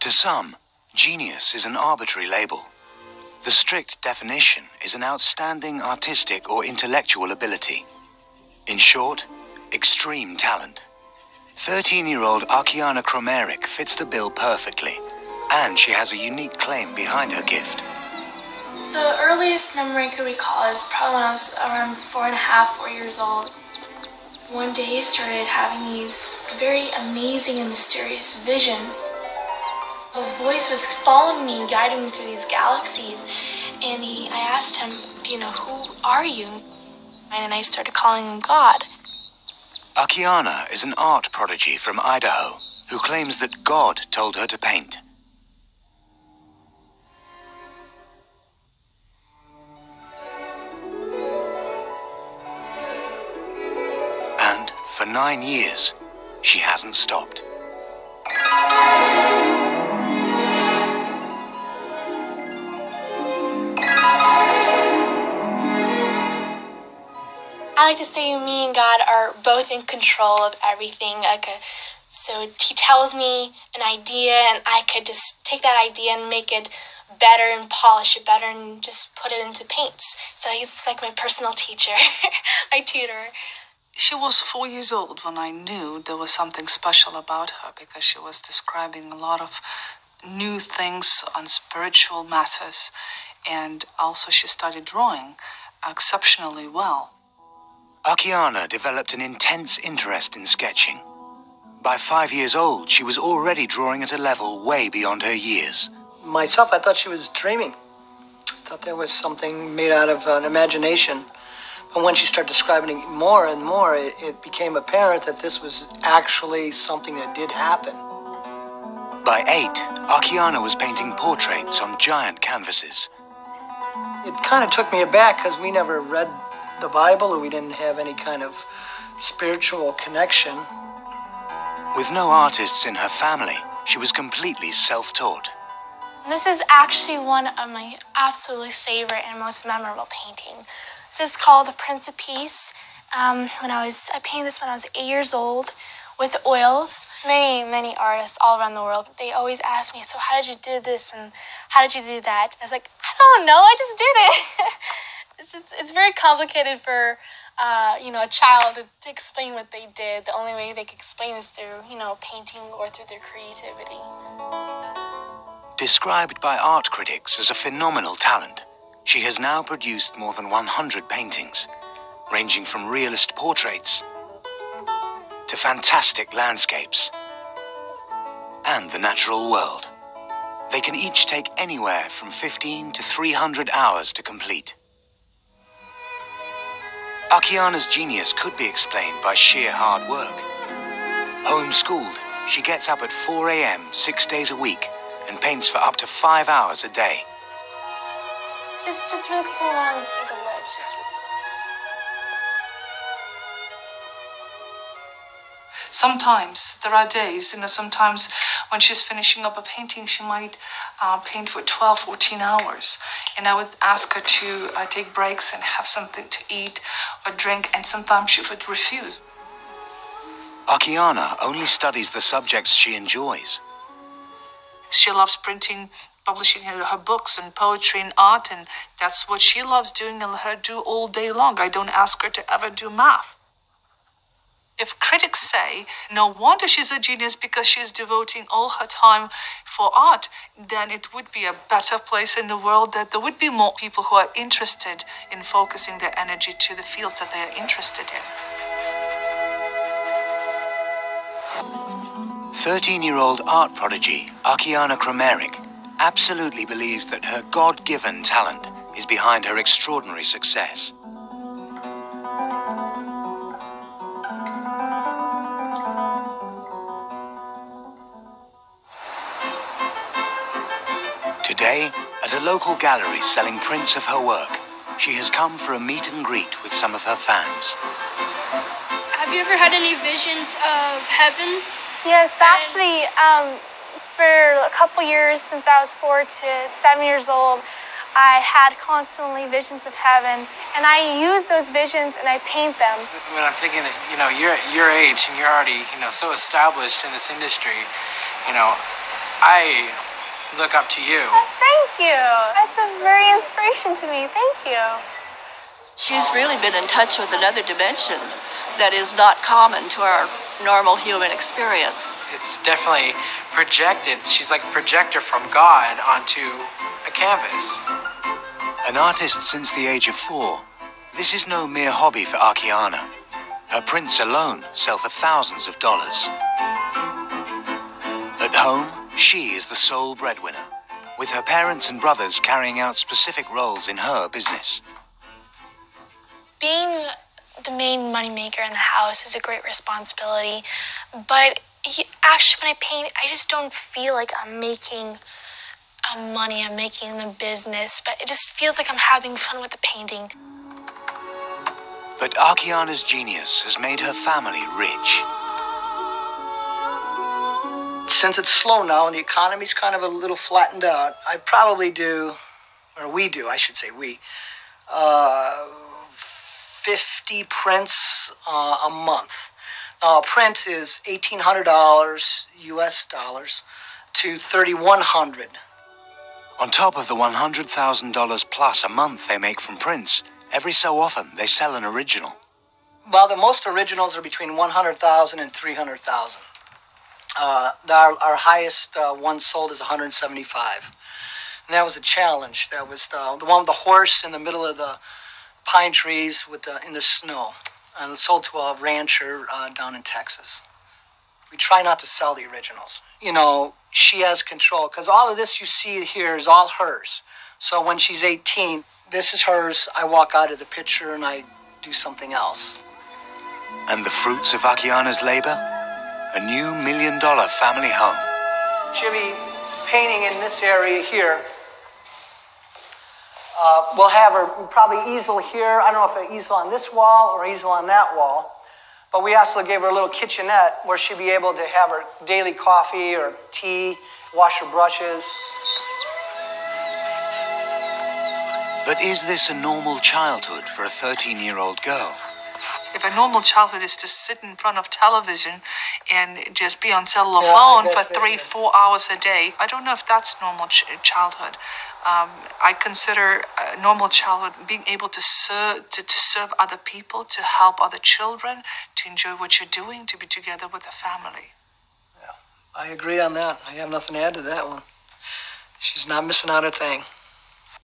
To some, genius is an arbitrary label. The strict definition is an outstanding artistic or intellectual ability. In short, extreme talent. 13 year old Akiane Kramarik fits the bill perfectly, and she has a unique claim behind her gift. The earliest memory I could recall is probably when I was around four and a half, four years old. One day I started having these very amazing and mysterious visions. His voice was following me, guiding me through these galaxies. And he, I asked him, Do you know who are you? And I started calling him God. Akiane is an art prodigy from Idaho who claims that God told her to paint. And for nine years, she hasn't stopped. Like to say me and God are both in control of everything. Like so he tells me an idea, and I could just take that idea and make it better and polish it better and just put it into paints. So he's like my personal teacher, my tutor. She was four years old when I knew there was something special about her because she was describing a lot of new things on spiritual matters. And also, she started drawing exceptionally well. Akiane developed an intense interest in sketching. By five years old, she was already drawing at a level way beyond her years. Myself, I thought she was dreaming. I thought there was something made out of an imagination. But when she started describing it more and more, it, it became apparent that this was actually something that did happen. By eight, Akiane was painting portraits on giant canvases. It kind of took me aback because we never read the Bible or we didn't have any kind of spiritual connection. With no artists in her family, she was completely self taught. This is actually one of my absolutely favorite and most memorable painting. This is called The Prince of Peace. Um, when I was, I painted this when I was eight years old with oils. Many, many artists all around the world, they always ask me, so how did you do this and how did you do that? I was like, I don't know, I just did it. it's, it's, it's very complicated for, uh, you know, a child to, to explain what they did. The only way they can explain is through, you know, painting or through their creativity. Described by art critics as a phenomenal talent, she has now produced more than 100 paintings, ranging from realist portraits to fantastic landscapes and the natural world. They can each take anywhere from 15 to 300 hours to complete. Akiane's genius could be explained by sheer hard work. Homeschooled, she gets up at 4 a.m. six days a week and paints for up to five hours a day. Just, just really quickly want to see the lips. Just Sometimes there are days, you know, sometimes when she's finishing up a painting, she might uh, paint for 12, 14 hours. And I would ask her to uh, take breaks and have something to eat or drink, and sometimes she would refuse. Akiane only studies the subjects she enjoys. She loves printing, publishing her, her books and poetry and art, and that's what she loves doing and let her do all day long. I don't ask her to ever do math. If critics say, no wonder she's a genius because she's devoting all her time for art, then it would be a better place in the world that there would be more people who are interested in focusing their energy to the fields that they are interested in. 13 year old art prodigy Akiane Kramarik absolutely believes that her God given talent is behind her extraordinary success. Today, at a local gallery selling prints of her work, she has come for a meet and greet with some of her fans. Have you ever had any visions of heaven? Yes, actually, um, for a couple years since I was four to seven years old, I had constantly visions of heaven, and I use those visions and I paint them. When I'm thinking that you know you're at your age and you're already you know so established in this industry, you know, I look up to you. Oh, thank you. That's a very inspiration to me. Thank you. She's really been in touch with another dimension that is not common to our normal human experience. It's definitely projected. She's like a projector from God onto a canvas. An artist since the age of four, this is no mere hobby for Akiane. Her prints alone sell for thousands of dollars. At home, she is the sole breadwinner, with her parents and brothers carrying out specific roles in her business. Being the main moneymaker in the house is a great responsibility, but actually, when I paint, I just don't feel like I'm making uh, money, I'm making the business, but it just feels like I'm having fun with the painting. But Akiane's genius has made her family rich. Since it's slow now and the economy's kind of a little flattened out, I probably do, or we do, I should say we, uh, 50 prints uh, a month. Now, a print is $1,800 US dollars to 3100 On top of the $100,000 plus a month they make from prints, every so often they sell an original. Well, the most originals are between 100,000 and 300,000. Uh, our, our highest uh, one sold is 175. And that was a challenge. That was the, the one with the horse in the middle of the pine trees with the, in the snow. And sold to a rancher uh, down in Texas. We try not to sell the originals. You know, she has control because all of this you see here is all hers. So when she's 18, this is hers. I walk out of the picture and I do something else. And the fruits of Akiane's labor? A new million dollar family home. She'll be painting in this area here. Uh, we'll have her probably easel here. I don't know if an easel on this wall or easel on that wall. But we also gave her a little kitchenette where she'd be able to have her daily coffee or tea, wash her brushes. But is this a normal childhood for a 13 year old girl? If a normal childhood is to sit in front of television and just be on cellular Yeah, phone for three, four hours a day, I don't know if that's normal ch- childhood. Um, I consider a normal childhood being able to serve to, to serve other people, to help other children, to enjoy what you're doing, to be together with a family. Yeah, I agree on that. I have nothing to add to that one. She's not missing out a thing.